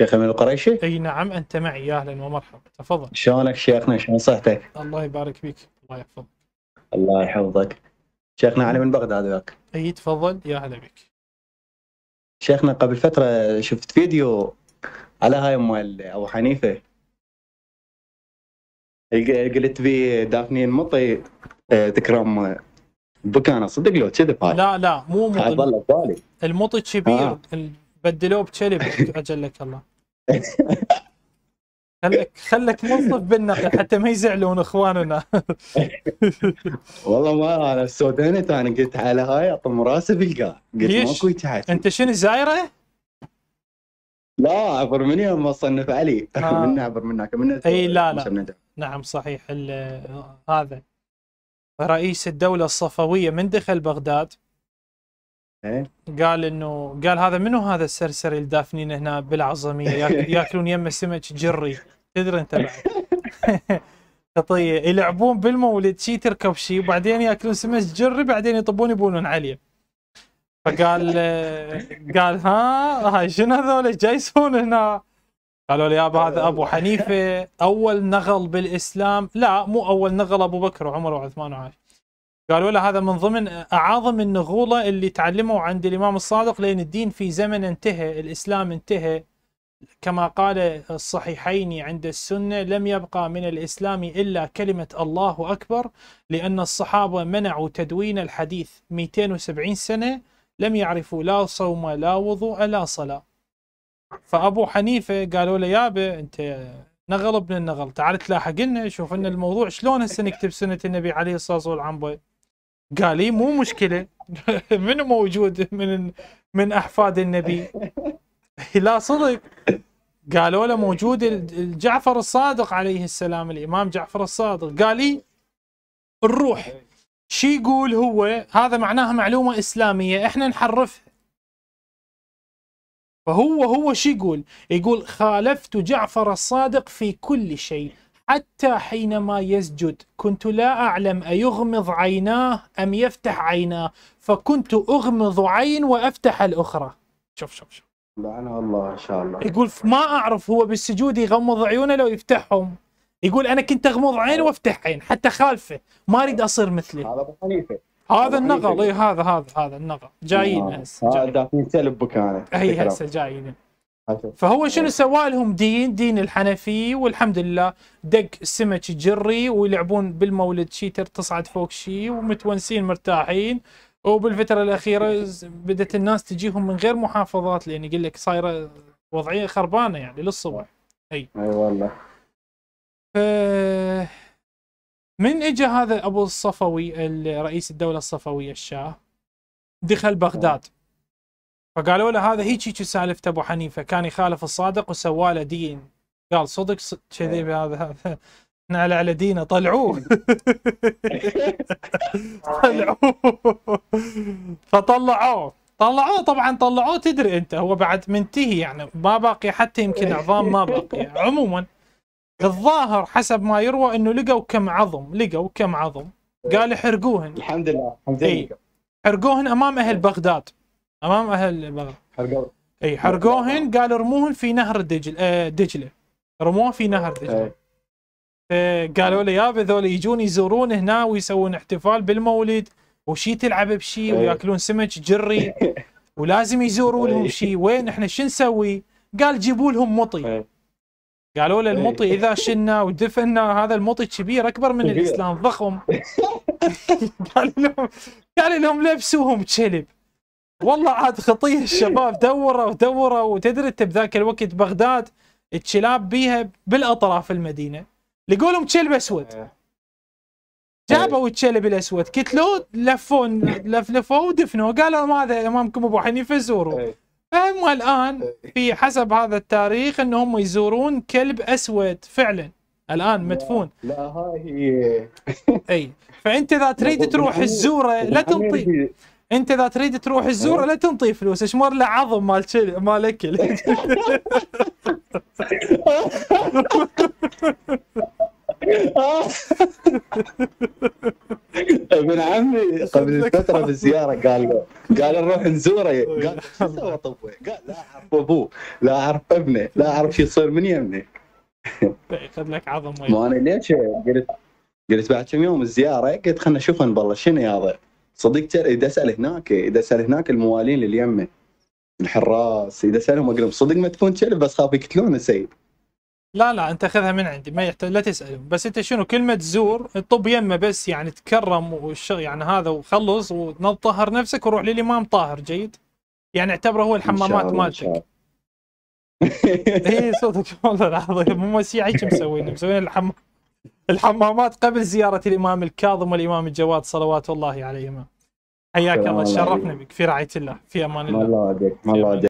شيخ من القريشي؟ أي نعم أنت معي يا أهلا ومرحبا. تفضل. شلونك شيخنا شلون صحتك؟ الله يبارك فيك. الله يحفظك. الله يحفظك. شيخنا علي من بغداد وياك أي تفضل. يا هلا بك. شيخنا قبل فترة شفت فيديو على هاي مال أبو حنيفة. قلت بي دافنين مطي آه، تكرم بكانة صدق لو كذب هاي لا لا مو هاي مطي. ظلت بالي. المطي كبير. آه. بدلوه بكلب اجلك الله خلك خلك منصف بالنقل حتى ما يزعلون إخواننا والله ما أنا سودانت أنا قلت على هاي اطم راسي بالقاع قلت ليش؟ ماكو يتحكي أنت شنو زايرة؟ لا عبر من يوم ما صنف علي آه. من عبر منك من أي لا، لا. نعم صحيح هذا رئيس الدولة الصفوية من دخل بغداد. قال إنه قال هذا منو هذا السرسري الدافنين هنا بالعظمية ياك- ياكلون يم سمك جري. تدري أنت بعد. خطية يلعبون بالمولد شي تركب شي وبعدين ياكلون سمك جري بعدين يطبون يبولون عليه. فقال قال ها هاي شنو هذول؟ جاي يسوون هنا. قالوا لي يابا هذا أبو حنيفة أول نغل بالإسلام. لا مو أول نغل أبو بكر وعمر وعثمان وعائشه قالوا له هذا من ضمن اعاظم النغولة اللي تعلموا عند الإمام الصادق لأن الدين في زمن انتهى الإسلام انتهى. كما قال الصحيحين عند السنة لم يبقى من الإسلام إلا كلمة الله أكبر لأن الصحابة منعوا تدوين الحديث 270 سنة لم يعرفوا لا صوم لا وضوء لا صلاة. فأبو حنيفة قالوا له يابا أنت نغل ابن النغل تعال تلاحق لنا شوف ان الموضوع شلون هسه نكتب سنة النبي عليه الصلاة والسلام؟ قال لي مو مشكلة. منو موجود من من أحفاد النبي؟ لا صدق. قالوا له موجود. جعفر الصادق عليه السلام الإمام جعفر الصادق قال لي الروح. شي يقول هو هذا معناها معلومة إسلامية إحنا نحرفها فهو هو شي يقول؟ يقول خالفت جعفر الصادق في كل شيء. حتى حينما يسجد كنت لا أعلم أيغمض عيناه أم يفتح عيناه فكنت أغمض عين وأفتح الأخرى شوف شوف شوف لعنه الله إن شاء الله يقول ما أعرف هو بالسجود يغمض عيونه لو يفتحهم يقول أنا كنت أغمض عين وأفتح عين حتى خالفه ما أريد أصير مثله هذا ابو حنيفة هذا أبو حنيفة. النغل إيه هذا هذا هذا النغل جايين. هسه هذا جايين. سلب بكانه هي تكرم. هسه جايين. فهو شنو سوى لهم دين دين الحنفي والحمد لله. دق السمك جري ويلعبون بالمولد شي تصعد فوق شي ومتونسين مرتاحين. وبالفترة الأخيرة بدأت الناس تجيهم من غير محافظات لأن يقول لك صايرة وضعية خربانة يعني للصبح أي. والله. ف من اجى هذا أبو الصفوي ال- رئيس الدولة الصفوية الشاه؟ دخل بغداد. فقالوا له هذا هيك هيك سالفه أبو حنيفة. كان يخالف الصادق وسوى له دين. قال صدق كذب هذا هذا نعلى على دينه طلعوه. طلعوه. فطلعوه. طلعوه طبعا طلعوه تدري أنت هو بعد منتهي يعني ما باقي حتى يمكن عظام ما باقي. عموما الظاهر حسب ما يروى إنه لقوا كم عظم لقوا كم عظم. قال احرقوهن الحمد لله الحمد. لله. حرقوهن أمام أهل بغداد. أمام أهل بغداد حرقوا إي حرقوهن قال ارموهن في نهر دجل آه دجلة رموه في نهر دجلة إي. قالوا له يابا ذول يجون يزورون هنا ويسوون احتفال بالمولد وشي تلعب بشي. ويأكلون سمك جري ولازم يزوروا لهم. شي وين إحنا شو نسوي؟ قال جيبوا لهم مطي. قالوا له. المطي إذا شلنا ودفنا هذا المطي كبير أكبر من. الإسلام ضخم قال لهم قال لهم لبسوهم كلب والله عاد خطية الشباب. دوروا دوروا وتدري انت بذاك الوقت بغداد الكلاب بيها بالأطراف المدينة. لقوا لهم كلب اسود جابوا الكلب الاسود كتلوه لفون لفلفوه ودفنوه. قالوا هذا أمامكم أبو حنيفة زوروا. فهم الآن في حسب هذا التاريخ انهم يزورون كلب أسود فعلا. الآن مدفون. لا هاي. هي إي. فأنت إذا تريد تروح الزورة لا تنطي انت إذا تريد تروح الزوره لا تنطي فلوس. اشمر له عظم مال. مال أكل؟ ابن عمي قبل فترة بالزياره قال له قال نروح نزوره قال شو سوى؟ قال لا عرف أعرف أبوه لا أعرف ابنه لا أعرف شو يصير من يمه ياخذ لك عظم ما أنا ليش؟ قلت قلت بعد كم يوم الزيارة قلت خلنا نشوف بالله شنو هذا؟ صديق إذا اسال هناك إذا اسال هناك الموالين اللي يمه الحراس إذا اسالهم أقول لهم صدق مدفون كلب بس خاف يقتلونه سيد لا لا أنت خذها من عندي ما يحتاج لا تسألهم. بس أنت شنو كلمة زور طب يمه بس يعني تكرم والشغل يعني هذا وخلص وطهر نفسك وروح للإمام طاهر جيد؟ يعني اعتبره هو الحمامات مالتك. اي صدق والله العظيم مو هيك مسوين مسوين الحم... الحمامات قبل زيارة الإمام الكاظم والإمام الجواد صلوات الله عليهما. حياك الله شرفنا. بك في رعاية الله في أمان ما الله الله